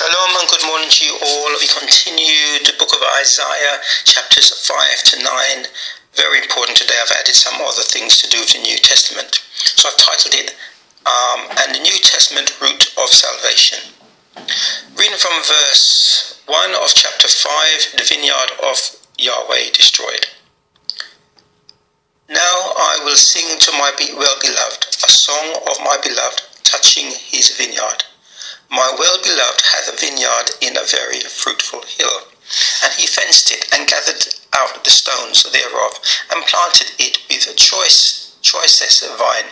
Shalom and good morning to you all. We continue the book of Isaiah, chapters 5 to 9. Very important today. I've added some other things to do with the New Testament. So I've titled it, um, And the New Testament Route of Salvation. Reading from verse 1 of chapter 5, the vineyard of Yahweh destroyed. Now I will sing to my well beloved a song of my beloved touching his vineyard. My well beloved hath a vineyard in a very fruitful hill, and he fenced it and gathered out the stones thereof, and planted it with a choice choicest vine,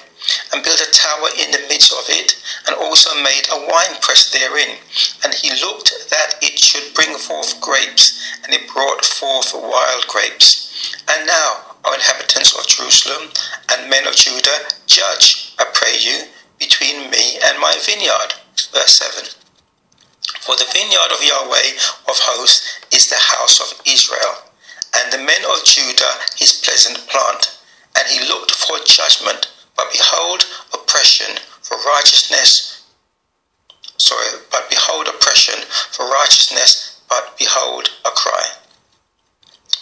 and built a tower in the midst of it, and also made a winepress therein. And he looked that it should bring forth grapes, and it brought forth wild grapes. And now, O inhabitants of Jerusalem and men of Judah, judge, I pray you, between me and my vineyard. Verse 7 For the vineyard of Yahweh of hosts is the house of Israel, and the men of Judah his pleasant plant. And he looked for judgment, but behold, oppression for righteousness. Sorry, but behold, oppression for righteousness, but behold, a cry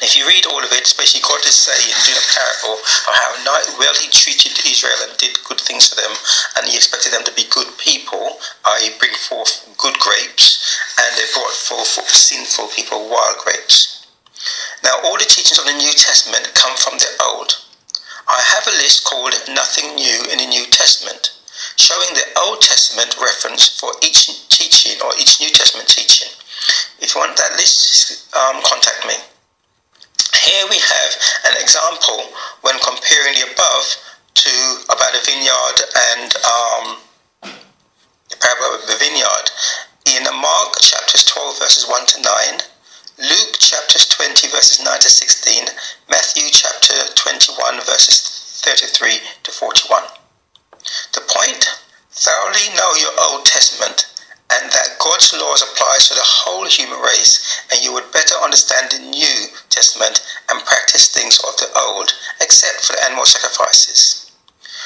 if you read all of it, especially God is saying, a parable of how well he treated Israel and did good things for them, and he expected them to be good people, i.e., bring forth good grapes, and they brought forth sinful people wild grapes. Now, all the teachings of the New Testament come from the Old. I have a list called Nothing New in the New Testament, showing the Old Testament reference for each teaching or each New Testament teaching. If you want that list, um, contact me. Here we have an example when comparing the above to about the vineyard and um, the parable of the vineyard in Mark chapters 12 verses 1 to 9, Luke chapters 20 verses 9 to 16, Matthew chapter 21 verses 33 to 41. The point, thoroughly know your Old Testament and that God's laws applies to the whole human race, and you would better understand the New Testament and practice things of the Old, except for the animal sacrifices.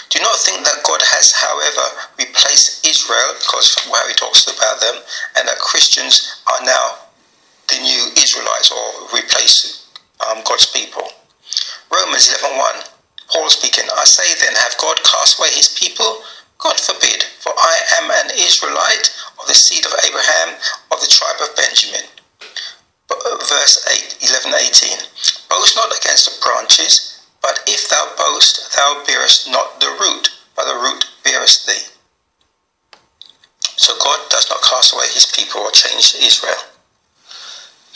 Do not think that God has, however, replaced Israel, because how he talks about them, and that Christians are now the new Israelites or replace um, God's people. Romans 11.1 Paul speaking, I say then, have God cast away his people? God forbid, for I am an Israelite of the seed of Abraham, of the tribe of Benjamin. Verse 8, 11, 18. Boast not against the branches, but if thou boast, thou bearest not the root, but the root bearest thee. So God does not cast away his people or change Israel.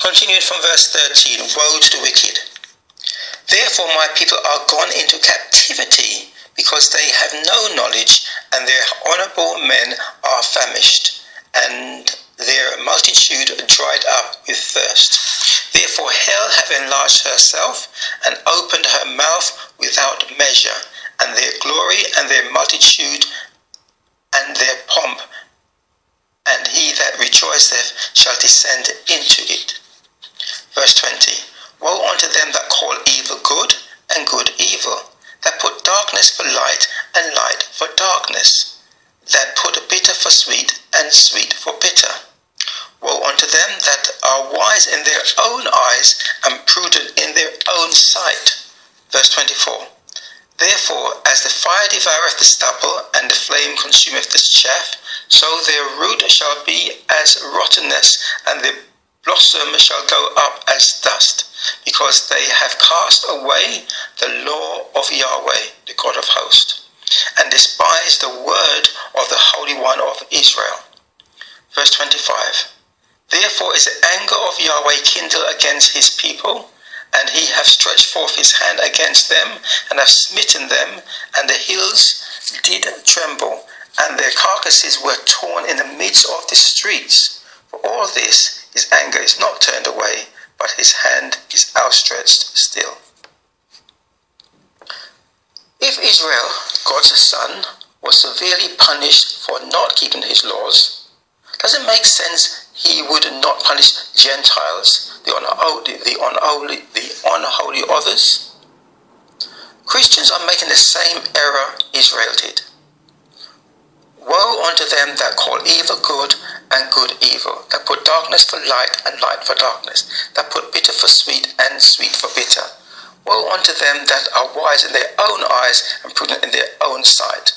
Continuing from verse 13, Woe to the wicked! Therefore my people are gone into captivity because they have no knowledge, and their honourable men are famished, and their multitude dried up with thirst. Therefore hell hath enlarged herself, and opened her mouth without measure, and their glory and their multitude and their pomp, and he that rejoiceth shall descend into it. Verse 20 Woe unto them that call evil good, and good evil that put darkness for light and light for darkness, that put bitter for sweet and sweet for bitter. Woe unto them that are wise in their own eyes and prudent in their own sight. Verse 24. Therefore, as the fire devoureth the stubble, and the flame consumeth the chaff, so their root shall be as rottenness, and their blossom shall go up as dust, because they have cast away the law of Yahweh, the God of hosts, and despised the word of the Holy One of Israel. Verse 25 Therefore is the anger of Yahweh kindled against his people, and he hath stretched forth his hand against them, and hath smitten them, and the hills did tremble, and their carcasses were torn in the midst of the streets. For all this his anger is not turned away, but his hand is outstretched still. If Israel, God's son, was severely punished for not keeping his laws, does it make sense he would not punish Gentiles, the unholy, the unholy, the unholy others? Christians are making the same error Israel did. Woe unto them that call evil good and good evil, that put darkness for light and light for darkness, that put bitter for sweet and sweet for bitter. Woe unto them that are wise in their own eyes and prudent in their own sight.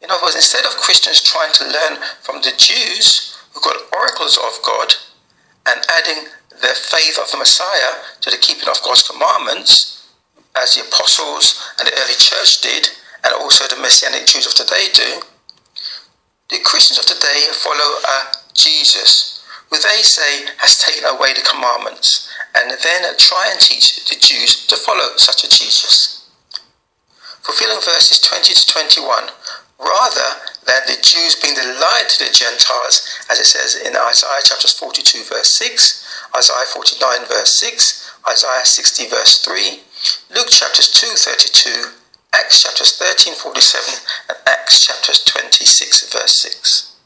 In other words, instead of Christians trying to learn from the Jews who got oracles of God and adding their faith of the Messiah to the keeping of God's commandments, as the apostles and the early church did, and also the Messianic Jews of today do, the Christians of today follow a Jesus, who they say has taken away the commandments, and then try and teach the Jews to follow such a Jesus. Fulfilling verses 20 to 21, rather than the Jews being the light to the Gentiles, as it says in Isaiah chapters 42 verse 6, Isaiah 49 verse 6, Isaiah 60 verse 3, Luke chapters 2 32, Acts chapters 13 47, and Acts chapters 26 verse 6.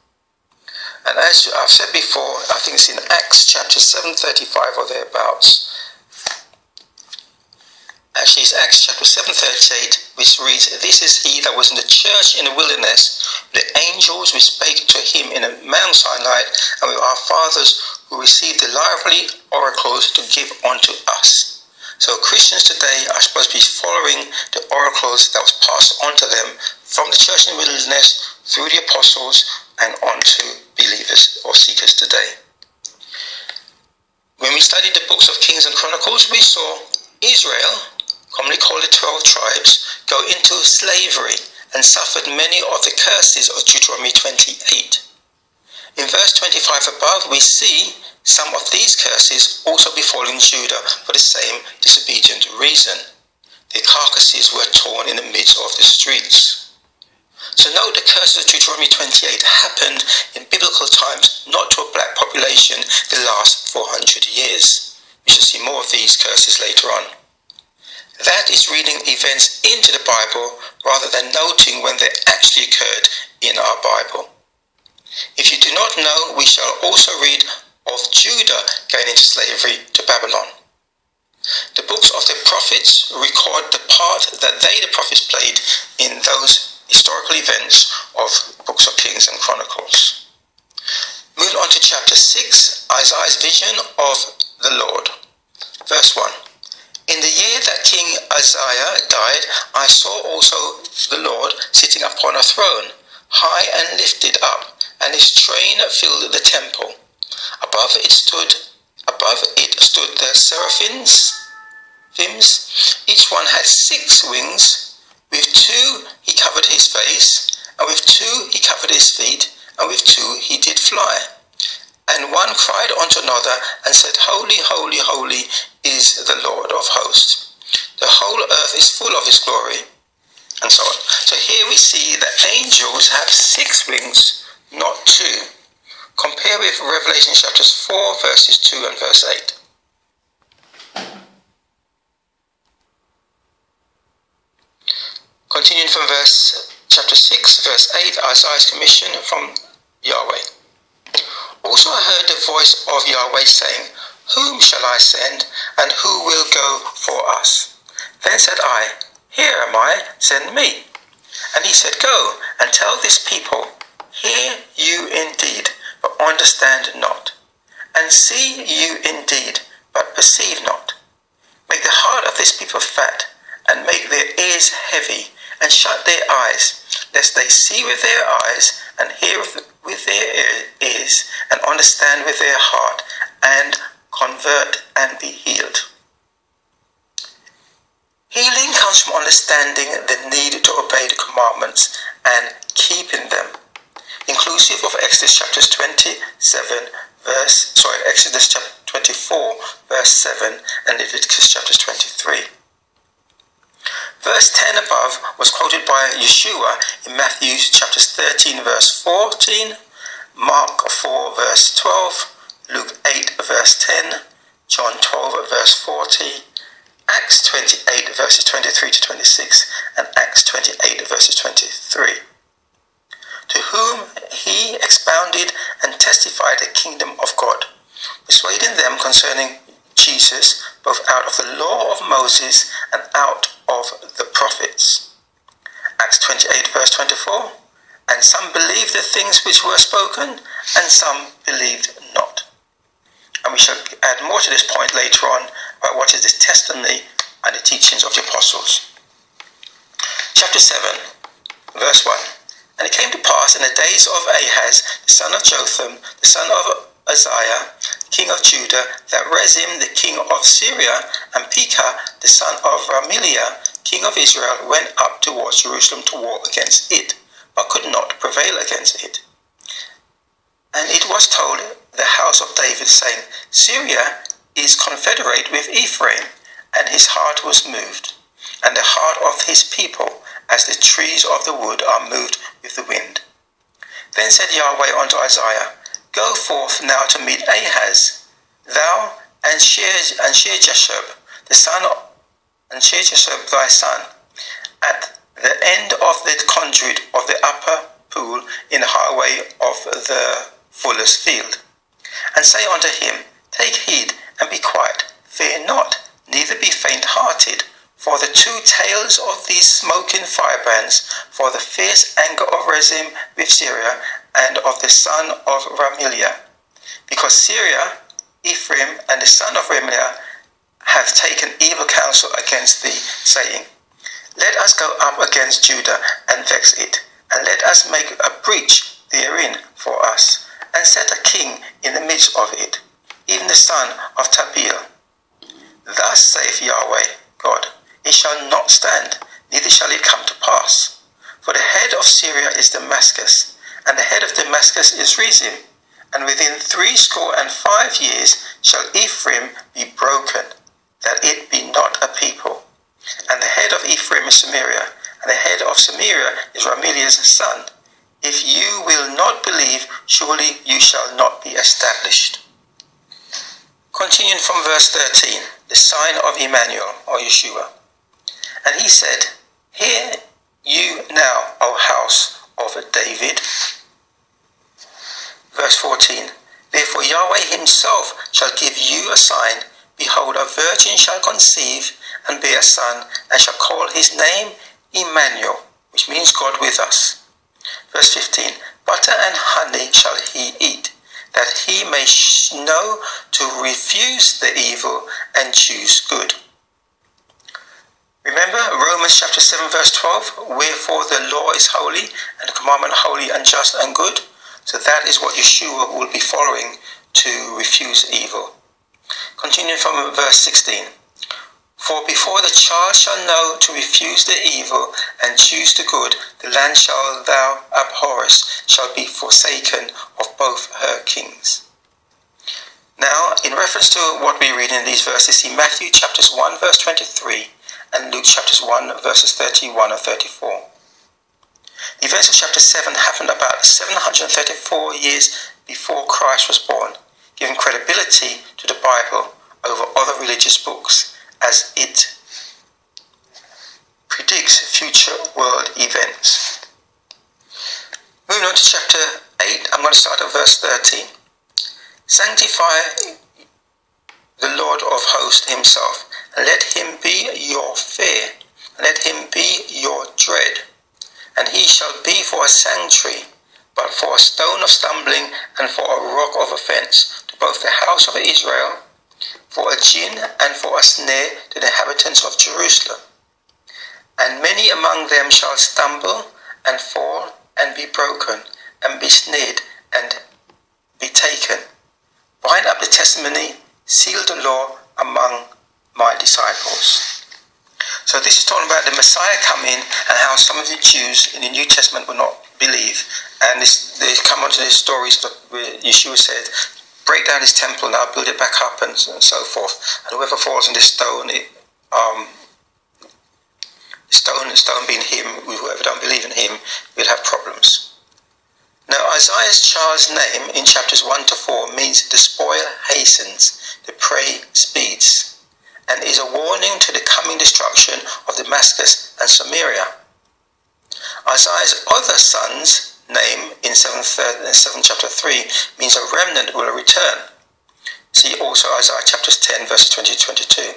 And as I've said before, I think it's in Acts chapter 735 or thereabouts. Actually, it's Acts chapter 738, which reads, This is he that was in the church in the wilderness, the angels which spake to him in a Mount Sinai, and with our fathers who received the lively oracles to give unto us. So Christians today are supposed to be following the oracles that was passed on to them from the church in the wilderness through the apostles and on to believers or seekers today. When we studied the books of Kings and Chronicles, we saw Israel, commonly called the 12 tribes, go into slavery and suffered many of the curses of Deuteronomy 28. In verse 25 above, we see some of these curses also befalling Judah for the same disobedient reason. Their carcasses were torn in the midst of the streets. So note the curses of Deuteronomy 28 happened in biblical times, not to a black population the last 400 years. We shall see more of these curses later on. That is reading events into the Bible rather than noting when they actually occurred in our Bible. If you do not know, we shall also read of Judah going into slavery to Babylon. The books of the prophets record the part that they, the prophets, played in those historical events of books of Kings and Chronicles. Moving on to chapter 6, Uzziah's vision of the Lord. Verse 1. In the year that King Isaiah died, I saw also the Lord sitting upon a throne, high and lifted up, and his train filled the temple. Above it stood above it stood the seraphims, each one had six wings with two he covered his face, and with two he covered his feet, and with two he did fly. And one cried unto another and said, Holy, holy, holy is the Lord of hosts. The whole earth is full of his glory. And so on. So here we see that angels have six wings, not two. Compare with Revelation chapters 4, verses 2 and verse 8. Continuing from verse chapter 6, verse 8, Isaiah's commission from Yahweh. Also I heard the voice of Yahweh saying, Whom shall I send, and who will go for us? Then said I, Here am I, send me. And he said, Go and tell this people, Hear you indeed, but understand not, and see you indeed, but perceive not. Make the heart of this people fat, and make their ears heavy, and shut their eyes, lest they see with their eyes, and hear with their ears, and understand with their heart, and convert and be healed. Healing comes from understanding the need to obey the commandments and keeping them, inclusive of Exodus chapters 27, verse sorry, Exodus chapter 24, verse 7, and Leviticus chapters 23. Verse 10 above was quoted by Yeshua in Matthew chapters 13 verse 14, Mark 4 verse 12, Luke 8 verse 10, John 12 verse 40, Acts 28 verses 23 to 26, and Acts 28 verses 23. To whom he expounded and testified the kingdom of God, persuading them concerning Jesus, both out of the law of Moses and out of the prophets. Acts 28, verse 24, And some believed the things which were spoken, and some believed not. And we shall add more to this point later on about what is the testimony and the teachings of the apostles. Chapter 7, verse 1. And it came to pass in the days of Ahaz, the son of Jotham, the son of Uzziah, king of Judah, that Rezin, the king of Syria, and Pekah, the son of Remaliah, king of Israel, went up towards Jerusalem to war against it, but could not prevail against it. And it was told the house of David, saying, Syria is confederate with Ephraim, and his heart was moved, and the heart of his people, as the trees of the wood are moved with the wind. Then said Yahweh unto Isaiah, Go forth now to meet Ahaz, thou and Shear-jashub, the son of, and Shear-jashub thy son, at the end of the conduit of the upper pool in the highway of the fuller's field. And say unto him, Take heed and be quiet, fear not, neither be faint hearted, for the two tails of these smoking firebrands, for the fierce anger of Rezin with Syria, and of the son of Remaliah. Because Syria, Ephraim, and the son of Remaliah have taken evil counsel against thee, saying, Let us go up against Judah and vex it, and let us make a breach therein for us, and set a king in the midst of it, even the son of Tabeel. Thus saith Yahweh God, it shall not stand, neither shall it come to pass. For the head of Syria is Damascus, and the head of Damascus is Rezin. And within threescore and five years shall Ephraim be broken, that it be not a people. And the head of Ephraim is Samaria, and the head of Samaria is Remaliah's son. If you will not believe, surely you shall not be established. Continuing from verse 13, the sign of Emmanuel, or Yeshua. And he said, Hear you now, O house of David. Verse 14 Therefore Yahweh himself shall give you a sign. Behold, a virgin shall conceive and bear a son, and shall call his name Emmanuel, which means God with us. Verse 15 Butter and honey shall he eat, that he may know to refuse the evil and choose good. Remember Romans chapter 7 verse 12, wherefore the law is holy and the commandment holy and just and good. So that is what Yeshua will be following to refuse evil. Continuing from verse 16. For before the child shall know to refuse the evil and choose the good, the land shall thou abhorrest, shall be forsaken of both her kings. Now, in reference to what we read in these verses, see Matthew chapters 1 verse 23 and Luke chapters 1 verses 31 and 34. The events of chapter 7 happened about 734 years before Christ was born, giving credibility to the Bible over other religious books as it predicts future world events. Moving on to chapter 8, I'm going to start at verse 13. Sanctify the Lord of hosts himself, let him be your fear, let him be your dread. And he shall be for a sanctuary, but for a stone of stumbling and for a rock of offence to both the house of Israel for a gin and for a snare to the inhabitants of Jerusalem. And many among them shall stumble and fall and be broken and be snared and be taken. Bind up the testimony, seal the law among my disciples. So this is talking about the Messiah coming and how some of the Jews in the New Testament will not believe. And this, they come onto these stories that Yeshua said, break down this temple and I'll build it back up, and, and so forth. And whoever falls on this stone, it, um, stone, stone being him, whoever don't believe in him, will have problems. Now, Isaiah's child's name in chapters 1 to 4 means the spoil hastens, the prey speeds, and is a warning to the coming destruction of Damascus and Samaria. Isaiah's other sons name in 7, 7 chapter 3 means a remnant will return. See also Isaiah chapters 10 verses 20 22.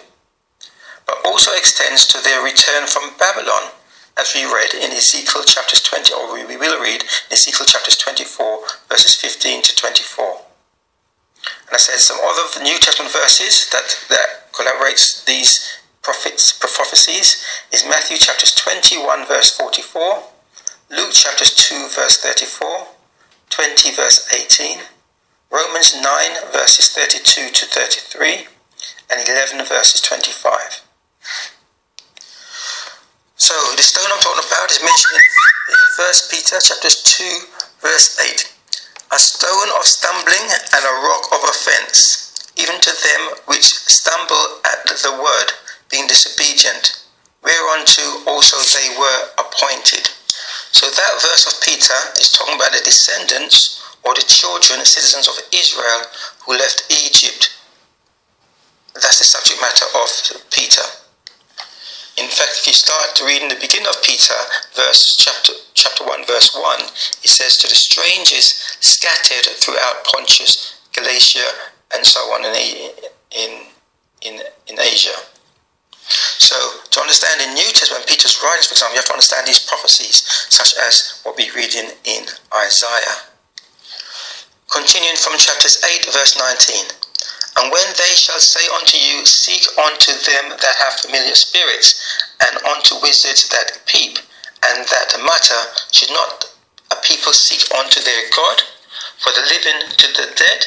But also extends to their return from Babylon, as we read in Ezekiel chapters 20, or we will read in Ezekiel chapters 24, verses 15 to 24. And I said some other New Testament verses that, that collaborates these prophets, prophecies is Matthew chapters 21, verse 44, Luke chapters 2, verse 34, 20, verse 18, Romans 9, verses 32 to 33, and 11, verses 25. So the stone I'm talking about is mentioned in 1 Peter chapters 2 verse 8. A stone of stumbling and a rock of offense, even to them which stumble at the word, being disobedient, whereunto also they were appointed. So that verse of Peter is talking about the descendants or the children, citizens of Israel who left Egypt. That's the subject matter of Peter. In fact, if you start to read in the beginning of Peter, verse chapter chapter one, verse one, it says to the strangers scattered throughout Pontus, Galatia, and so on in in in, in Asia. So to understand the New Testament Peter's writings, for example, you have to understand these prophecies, such as what we read in, in Isaiah. Continuing from chapters 8, verse 19. And when they shall say unto you, Seek unto them that have familiar spirits, and unto wizards that peep, and that matter, should not a people seek unto their God? For the living to the dead,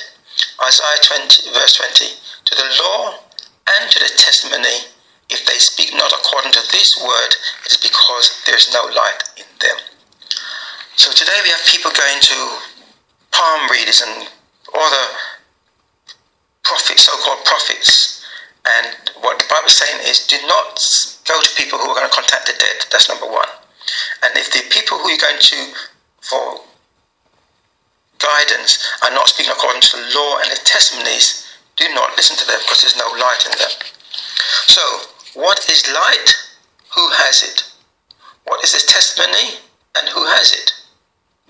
Isaiah 20, verse 20, to the law and to the testimony, if they speak not according to this word, it is because there is no light in them. So today we have people going to palm readers and other prophets, so-called prophets. And what the Bible is saying is do not go to people who are going to contact the dead. That's number one. And if the people who you're going to for guidance are not speaking according to the law and the testimonies, do not listen to them because there's no light in them. So, what is light? Who has it? What is the testimony? And who has it?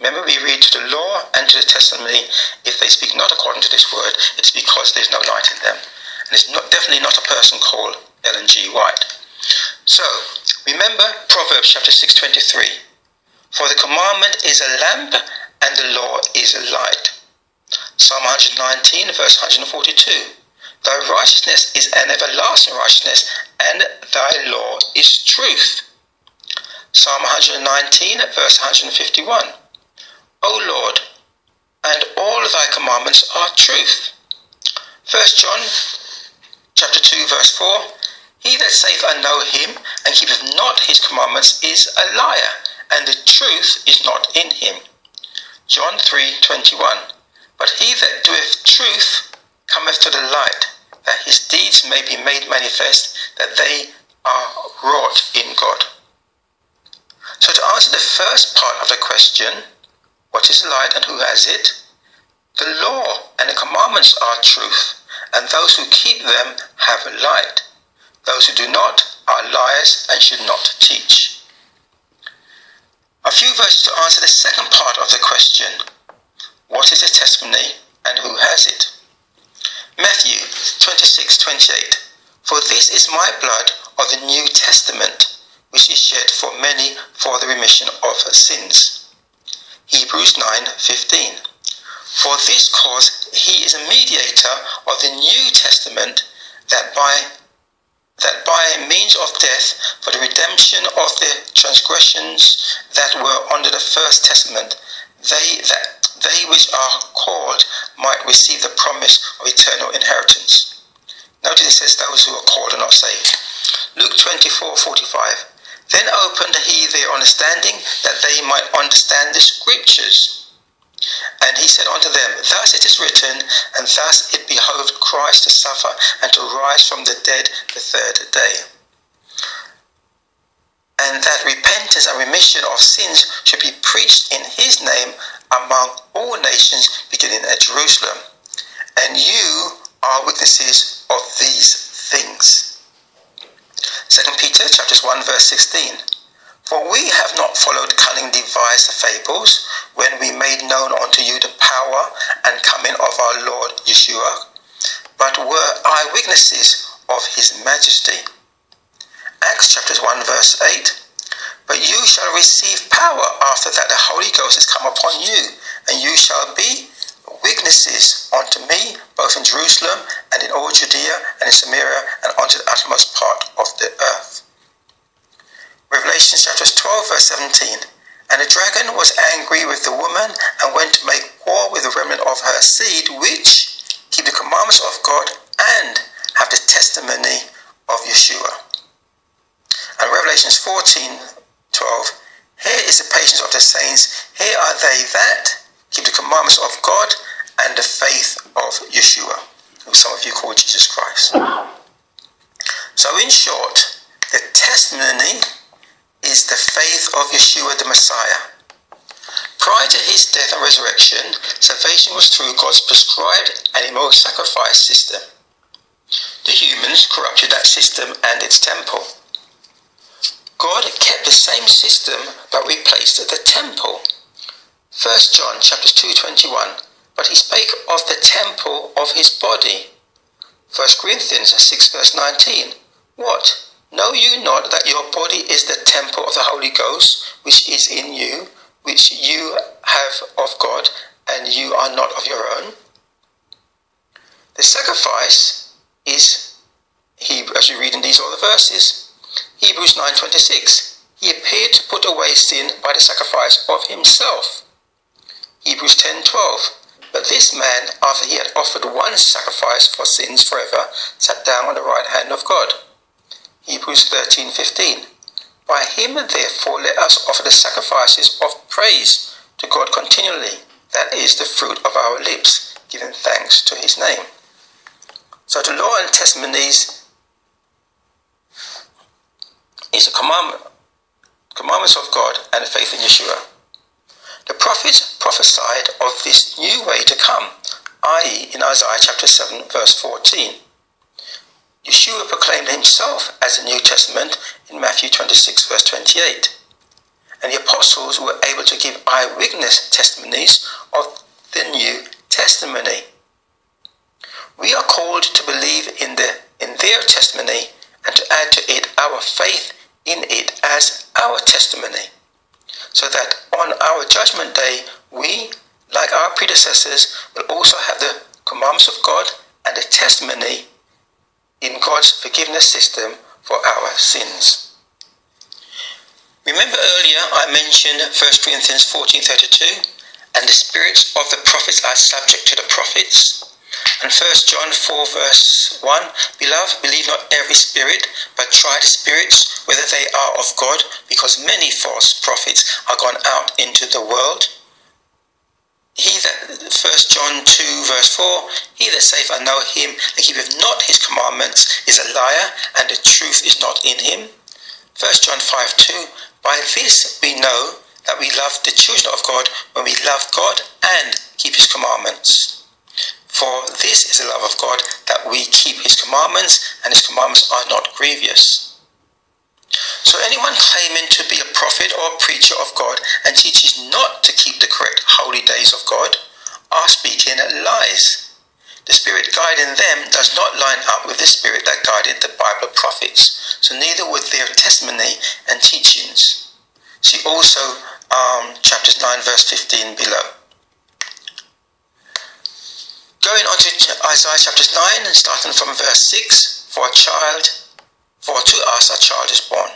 Remember, we read to the law and to the testimony. If they speak not according to this word, it's because there's no light in them. And it's not, definitely not a person called Ellen G. White. So, remember Proverbs chapter 6.23. For the commandment is a lamp and the law is a light. Psalm 119 verse 142. Thy righteousness is an everlasting righteousness and thy law is truth. Psalm 119 verse 151. O Lord, and all thy commandments are truth. First John chapter 2 verse 4 He that saith I know him and keepeth not his commandments is a liar, and the truth is not in him. John 3:21 But he that doeth truth cometh to the light, that his deeds may be made manifest, that they are wrought in God. So to answer the first part of the question, what is light and who has it? The law and the commandments are truth, and those who keep them have light. Those who do not are liars and should not teach. A few verses to answer the second part of the question What is the testimony and who has it? Matthew 26 28. For this is my blood of the New Testament, which is shed for many for the remission of sins. Hebrews 9:15. For this cause he is a mediator of the New Testament that by that by means of death for the redemption of the transgressions that were under the first testament they that they which are called might receive the promise of eternal inheritance. Notice it says those who are called are not saved. Luke 24:45 then opened he their understanding that they might understand the scriptures. And he said unto them, Thus it is written, and thus it behoved Christ to suffer and to rise from the dead the third day. And that repentance and remission of sins should be preached in his name among all nations, beginning at Jerusalem. And you are witnesses of these things. 2 Peter chapters 1 verse 16. For we have not followed cunning devised fables when we made known unto you the power and coming of our Lord Yeshua, but were eyewitnesses of his majesty. Acts chapters 1 verse 8. But you shall receive power after that the Holy Ghost has come upon you, and you shall be witnesses unto me, both in Jerusalem and in all Judea and in Samaria and unto the uttermost part of the earth. Revelation chapters 12, verse 17. And the dragon was angry with the woman and went to make war with the remnant of her seed, which keep the commandments of God and have the testimony of Yeshua. And Revelations 14, 12. Here is the patience of the saints. Here are they that keep the commandments of God and the faith of Yeshua, who some of you call Jesus Christ. So, in short, the testimony is the faith of Yeshua the Messiah. Prior to his death and resurrection, salvation was through God's prescribed animal sacrifice system. The humans corrupted that system and its temple. God kept the same system but replaced the temple. 1 John chapter 2:21 But he spake of the temple of his body. 1 Corinthians 6 verse 19 What? Know you not that your body is the temple of the Holy Ghost which is in you, which you have of God, and you are not of your own? The sacrifice is as you read in these other verses Hebrews 9:26. He appeared to put away sin by the sacrifice of himself. Hebrews 10:12. But this man, after he had offered one sacrifice for sins forever, sat down on the right hand of God. Hebrews 13:15. By him therefore let us offer the sacrifices of praise to God continually. That is the fruit of our lips, giving thanks to his name. So the law and testimonies is a commandment, commandments of God and faith in Yeshua. The prophets prophesied of this new way to come, i.e., in Isaiah chapter 7, verse 14. Yeshua proclaimed himself as the New Testament in Matthew 26, verse 28. And the apostles were able to give eyewitness testimonies of the New Testimony. We are called to believe in, the, in their testimony and to add to it our faith in it as our testimony, so that on our judgment day we, like our predecessors, will also have the commandments of God and the testimony in God's forgiveness system for our sins. Remember earlier I mentioned 1 Corinthians 14:32 and the spirits of the prophets are subject to the prophets and 1 John 4 verse 1, Beloved, believe not every spirit, but try the spirits, whether they are of God, because many false prophets are gone out into the world. He that First John 2 verse 4, He that saith, I know him, and keepeth not his commandments, is a liar, and the truth is not in him. First John 5 2, By this we know that we love the children of God when we love God and keep his commandments. For this is the love of God, that we keep his commandments, and his commandments are not grievous. So anyone claiming to be a prophet or a preacher of God and teaches not to keep the correct holy days of God are speaking lies. The spirit guiding them does not line up with the spirit that guided the Bible prophets, so neither would their testimony and teachings. See also um, chapters 9 verse 15 below. Going on to Isaiah chapter 9 and starting from verse 6 For a child, for to us a child is born.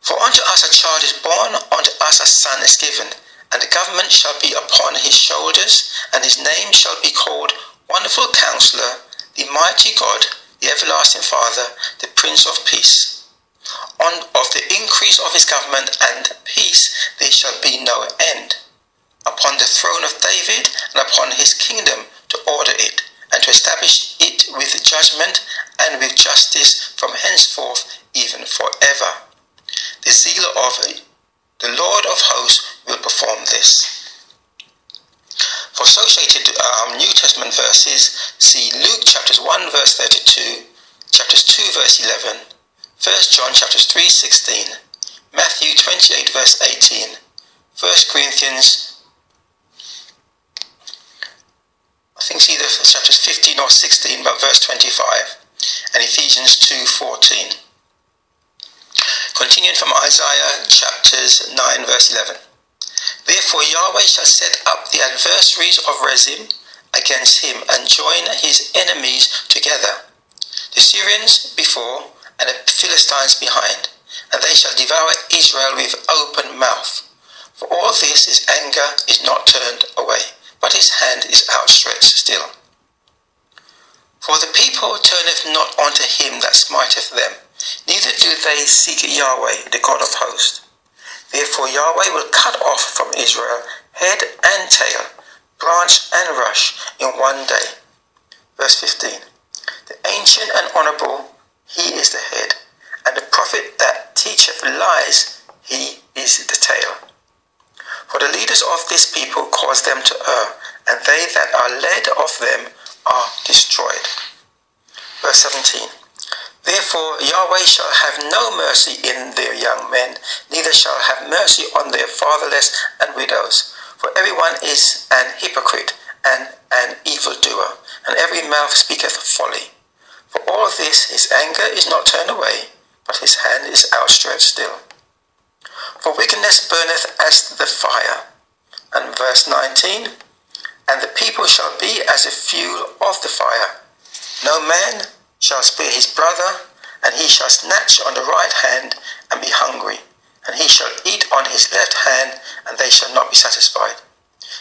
For unto us a child is born, unto us a son is given, and the government shall be upon his shoulders, and his name shall be called Wonderful Counselor, the Mighty God, the Everlasting Father, the Prince of Peace. On of the increase of his government and peace there shall be no end upon the throne of David and upon his kingdom to order it and to establish it with judgment and with justice from henceforth even forever. The zeal of the Lord of hosts will perform this. For associated um, New Testament verses, see Luke chapters 1 verse 32, chapters 2 verse 11, 1 John chapters 3 16, Matthew 28 verse 18, 1 Corinthians I think it's either chapters 15 or 16, but verse 25, and Ephesians 2:14. Continuing from Isaiah chapters 9, verse 11. Therefore Yahweh shall set up the adversaries of Rezin against him and join his enemies together. The Syrians before and the Philistines behind, and they shall devour Israel with open mouth. For all this his anger is not turned away, but his hand is outstretched still. For the people turneth not unto him that smiteth them, neither do they seek Yahweh, the God of hosts. Therefore Yahweh will cut off from Israel head and tail, branch and rush in one day. Verse 15 The ancient and honourable, he is the head, and the prophet that teacheth lies, he is the tail. For the leaders of this people cause them to err, and they that are led of them are destroyed. Verse 17 Therefore Yahweh shall have no mercy in their young men, neither shall have mercy on their fatherless and widows. For everyone is an hypocrite and an evildoer, and every mouth speaketh folly. For all this his anger is not turned away, but his hand is outstretched still. For wickedness burneth as the fire. And verse 19 And the people shall be as a fuel of the fire. No man shall spare his brother, and he shall snatch on the right hand and be hungry, and he shall eat on his left hand, and they shall not be satisfied.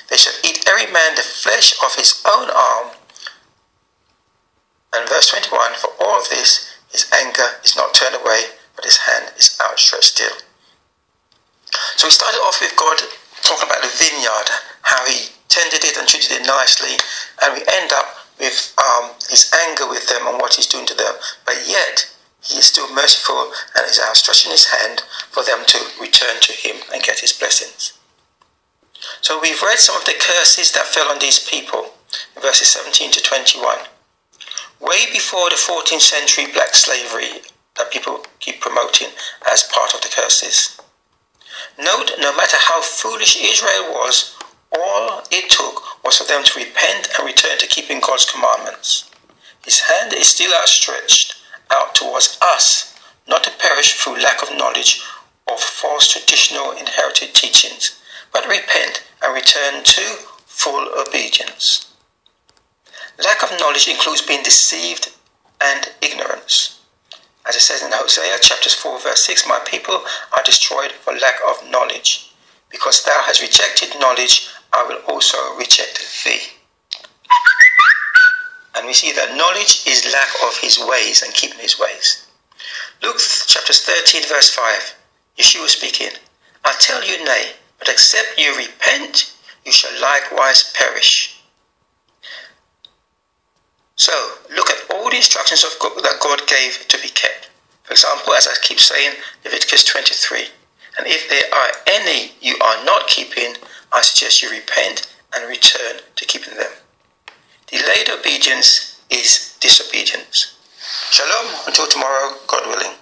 They shall eat every man the flesh of his own arm. And verse 21 For all this his anger is not turned away, but his hand is outstretched still. So we started off with God talking about the vineyard, how he tended it and treated it nicely, and we end up with um, his anger with them and what he's doing to them. But yet, he is still merciful and is outstretching his hand for them to return to him and get his blessings. So we've read some of the curses that fell on these people verses 17 to 21. Way before the 14th century black slavery that people keep promoting as part of the curses. Note, no matter how foolish Israel was, all it took was for them to repent and return to keeping God's commandments. His hand is still outstretched out towards us, not to perish through lack of knowledge of false traditional inherited teachings, but repent and return to full obedience. Lack of knowledge includes being deceived and ignorance. Says in Hosea chapters 4 verse 6, My people are destroyed for lack of knowledge. Because thou hast rejected knowledge, I will also reject thee. And we see that knowledge is lack of his ways and keeping his ways. Luke chapters 13 verse 5, Yeshua speaking, I tell you nay, but except you repent, you shall likewise perish. So, look at all the instructions of God, that God gave to be kept. For example, as I keep saying, Leviticus 23. And if there are any you are not keeping, I suggest you repent and return to keeping them. Delayed obedience is disobedience. Shalom until tomorrow, God willing.